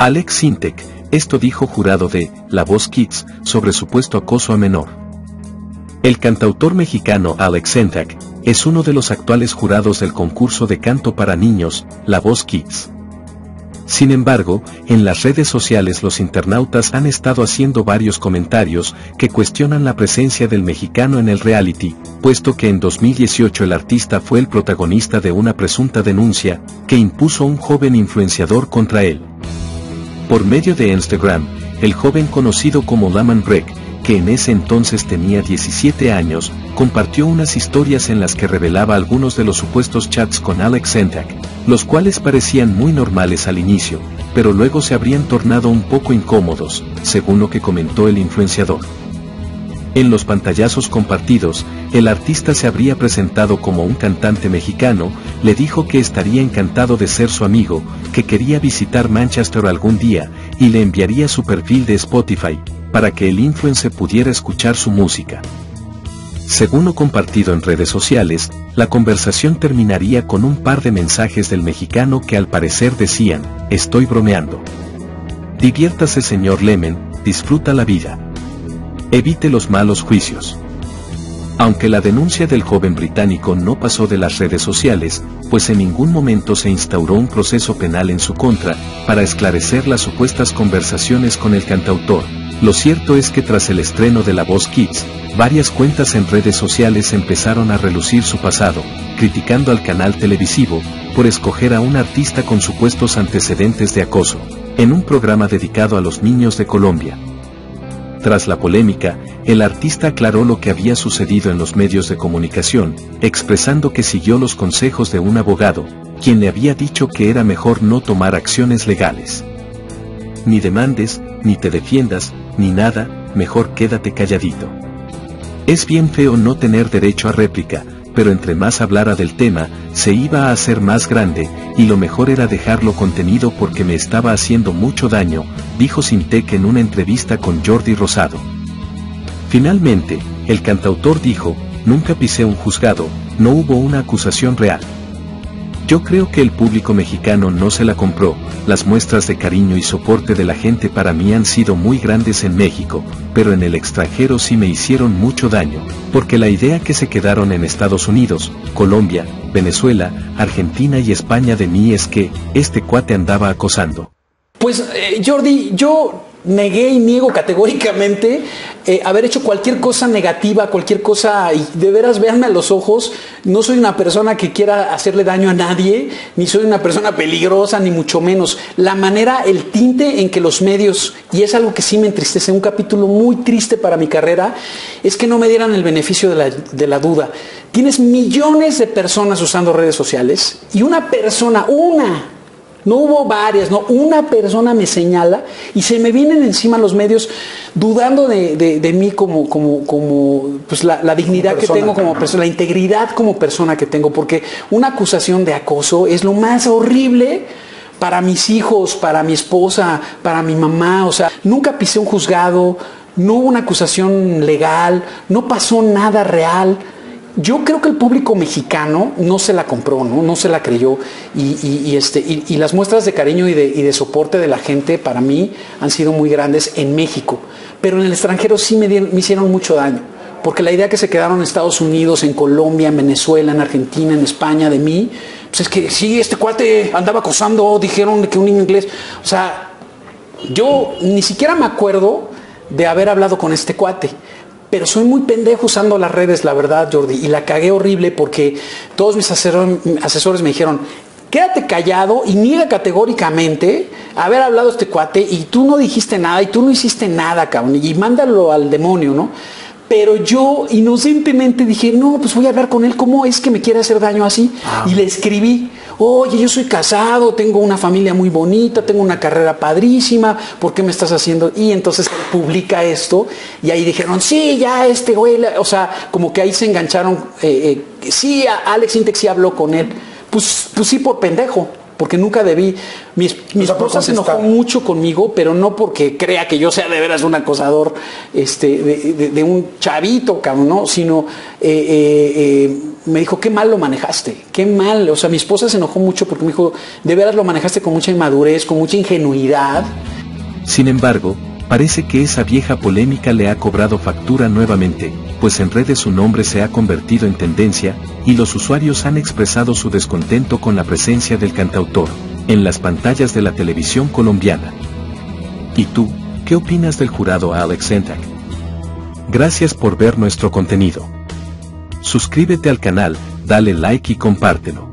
Alex Sintek, esto dijo jurado de La Voz Kids sobre supuesto acoso a menor. El cantautor mexicano Alex Sintek es uno de los actuales jurados del concurso de canto para niños, La Voz Kids. Sin embargo, en las redes sociales los internautas han estado haciendo varios comentarios que cuestionan la presencia del mexicano en el reality, puesto que en 2018 el artista fue el protagonista de una presunta denuncia que impuso un joven influenciador contra él. Por medio de Instagram, el joven conocido como Laman Breck, que en ese entonces tenía 17 años, compartió unas historias en las que revelaba algunos de los supuestos chats con Alex Sentak, los cuales parecían muy normales al inicio, pero luego se habrían tornado un poco incómodos, según lo que comentó el influenciador. En los pantallazos compartidos, el artista se habría presentado como un cantante mexicano, le dijo que estaría encantado de ser su amigo, que quería visitar Manchester algún día, y le enviaría su perfil de Spotify, para que el influencer pudiera escuchar su música. Según lo compartido en redes sociales, la conversación terminaría con un par de mensajes del mexicano que al parecer decían, estoy bromeando. Diviértase señor Lemen, disfruta la vida. Evite los malos juicios. Aunque la denuncia del joven británico no pasó de las redes sociales, pues en ningún momento se instauró un proceso penal en su contra, para esclarecer las supuestas conversaciones con el cantautor, lo cierto es que tras el estreno de La Voz Kids, varias cuentas en redes sociales empezaron a relucir su pasado, criticando al canal televisivo, por escoger a un artista con supuestos antecedentes de acoso, en un programa dedicado a los niños de Colombia. Tras la polémica, el artista aclaró lo que había sucedido en los medios de comunicación, expresando que siguió los consejos de un abogado, quien le había dicho que era mejor no tomar acciones legales. Ni demandes, ni te defiendas, ni nada, mejor quédate calladito. Es bien feo no tener derecho a réplica, pero entre más hablara del tema, se iba a hacer más grande, y lo mejor era dejarlo contenido porque me estaba haciendo mucho daño, dijo Sintec en una entrevista con Jordi Rosado. Finalmente, el cantautor dijo, nunca pisé un juzgado, no hubo una acusación real. Yo creo que el público mexicano no se la compró, las muestras de cariño y soporte de la gente para mí han sido muy grandes en México, pero en el extranjero sí me hicieron mucho daño, porque la idea que se quedaron en Estados Unidos, Colombia, Venezuela, Argentina y España de mí es que, este cuate andaba acosando. Pues eh, Jordi, yo negué y niego categóricamente eh, haber hecho cualquier cosa negativa, cualquier cosa, y de veras véanme a los ojos, no soy una persona que quiera hacerle daño a nadie, ni soy una persona peligrosa, ni mucho menos. La manera, el tinte en que los medios, y es algo que sí me entristece, un capítulo muy triste para mi carrera, es que no me dieran el beneficio de la, de la duda. Tienes millones de personas usando redes sociales y una persona, una, no hubo varias, no, una persona me señala y se me vienen encima los medios dudando de, mí como, como, como pues la, dignidad que tengo como persona, la integridad como persona que tengo, porque una acusación de acoso es lo más horrible para mis hijos, para mi esposa, para mi mamá, o sea, nunca pisé un juzgado, no hubo una acusación legal, no pasó nada real yo creo que el público mexicano no se la compró, no, no se la creyó. Y, este, y, las muestras de cariño y de, soporte de la gente para mí han sido muy grandes en México. Pero en el extranjero sí me, me hicieron mucho daño. Porque la idea que se quedaron en Estados Unidos, en Colombia, en Venezuela, en Argentina, en España de mí, pues es que sí, este cuate andaba acosando, dijeron que un niño inglés. O sea, yo ni siquiera me acuerdo de haber hablado con este cuate. Pero soy muy pendejo usando las redes, la verdad, Jordi. Y la cagué horrible porque todos mis asesores me dijeron, quédate callado y niega categóricamente haber hablado este cuate y tú no dijiste nada y tú no hiciste nada, cabrón. Y mándalo al demonio, ¿no? Pero yo inocentemente dije, no, pues voy a hablar con él, ¿cómo es que me quiere hacer daño así? Ah. Y le escribí, oye, yo soy casado, tengo una familia muy bonita, tengo una carrera padrísima, ¿por qué me estás haciendo? Y entonces publica esto y ahí dijeron, sí, ya este güey, o sea, como que ahí se engancharon, eh, eh, sí, Alex Intex sí habló con él, pues, pues sí por pendejo, porque nunca debí. Mi, esposa se enojó mucho conmigo, pero no porque crea que yo sea de veras un acosador este, de, un chavito, cabrón, ¿no? Sino eh, me dijo, qué mal lo manejaste, qué mal. O sea, mi esposa se enojó mucho porque me dijo, de veras lo manejaste con mucha inmadurez, con mucha ingenuidad. Sin embargo, parece que esa vieja polémica le ha cobrado factura nuevamente, pues en redes su nombre se ha convertido en tendencia, y los usuarios han expresado su descontento con la presencia del cantautor, en las pantallas de la televisión colombiana. ¿Y tú, qué opinas del jurado Alex Entak? Gracias por ver nuestro contenido. Suscríbete al canal, dale like y compártelo.